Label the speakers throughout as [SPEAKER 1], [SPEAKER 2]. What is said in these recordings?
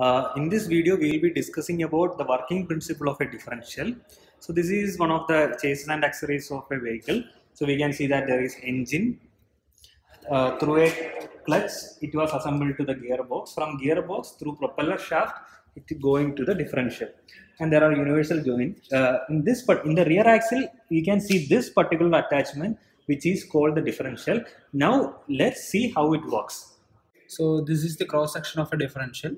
[SPEAKER 1] Uh, in this video, we will be discussing about the working principle of a differential. So this is one of the chassis and accessories of a vehicle. So we can see that there is engine. Uh, through a clutch, it was assembled to the gearbox. From gearbox, through propeller shaft, it going to the differential. And there are universal joints. Uh, in this, but in the rear axle, we can see this particular attachment, which is called the differential. Now let's see how it works.
[SPEAKER 2] So this is the cross section of a differential.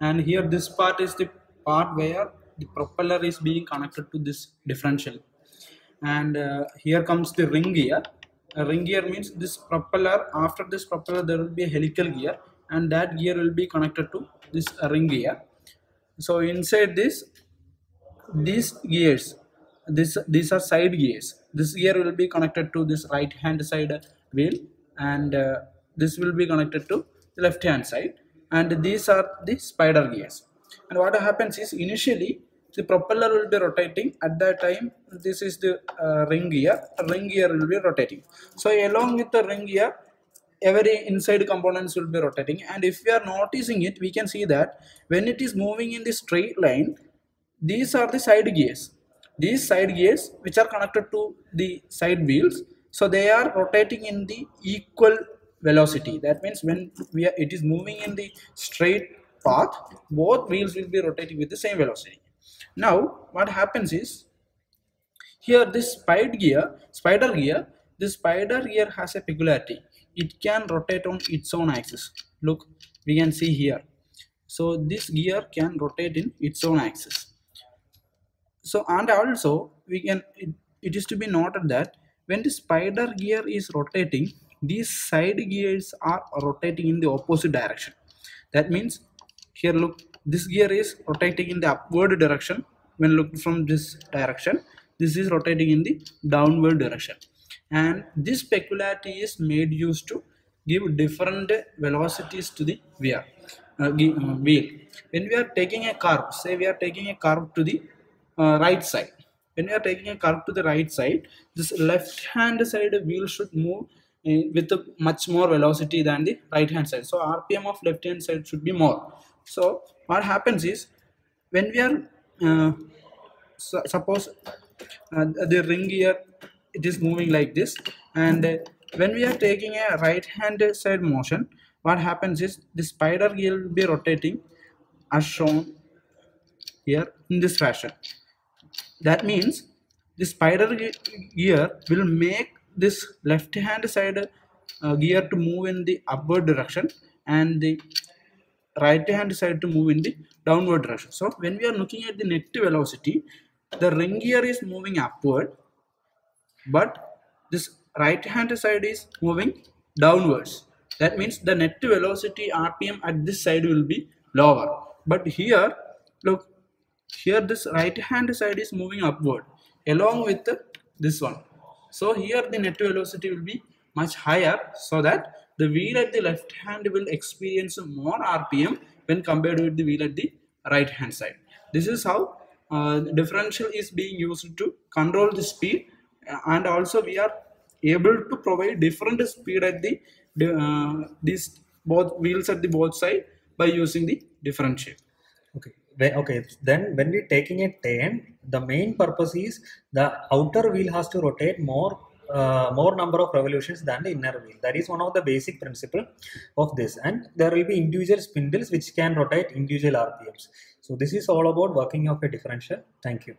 [SPEAKER 2] And here this part is the part where the propeller is being connected to this differential. And uh, here comes the ring gear. A ring gear means this propeller after this propeller there will be a helical gear and that gear will be connected to this uh, ring gear. So inside this these gears this these are side gears. This gear will be connected to this right hand side wheel and uh, this will be connected to the left hand side. And these are the spider gears. And what happens is initially the propeller will be rotating. At that time this is the uh, ring gear. Ring gear will be rotating. So along with the ring gear every inside components will be rotating. And if we are noticing it we can see that when it is moving in the straight line these are the side gears. These side gears which are connected to the side wheels so they are rotating in the equal velocity. That means when we are it is moving in the straight path both wheels will be rotating with the same velocity. Now what happens is here this spider gear spider gear this spider gear has a peculiarity. It can rotate on its own axis. Look we can see here. So this gear can rotate in its own axis. So and also we can it, it is to be noted that when the spider gear is rotating these side gears are rotating in the opposite direction. That means here look this gear is rotating in the upward direction. When looked from this direction this is rotating in the downward direction. And this peculiarity is made used to give different velocities to the wheel, uh, uh, wheel. when we are taking a curve say we are taking a curve to the uh, right side. When we are taking a curve to the right side this left hand side wheel should move with much more velocity than the right hand side. So rpm of left hand side should be more. So what happens is when we are uh, suppose uh, the ring gear it is moving like this and uh, when we are taking a right hand side motion what happens is the spider gear will be rotating as shown here in this fashion. That means the spider gear will make this left hand side uh, gear to move in the upward direction and the right hand side to move in the downward direction. So when we are looking at the net velocity the ring gear is moving upward but this right hand side is moving downwards. That means the net velocity rpm at this side will be lower. But here look here this right hand side is moving upward along with this one so here the net velocity will be much higher so that the wheel at the left hand will experience more RPM when compared with the wheel at the right hand side. This is how uh, differential is being used to control the speed and also we are able to provide different speed at the uh, these both wheels at the both side by using the differential.
[SPEAKER 1] Okay okay then when we're taking a turn the main purpose is the outer wheel has to rotate more uh, more number of revolutions than the inner wheel. That is one of the basic principle of this. And there will be individual spindles which can rotate individual rpms so this is all about working of a differential. Thank you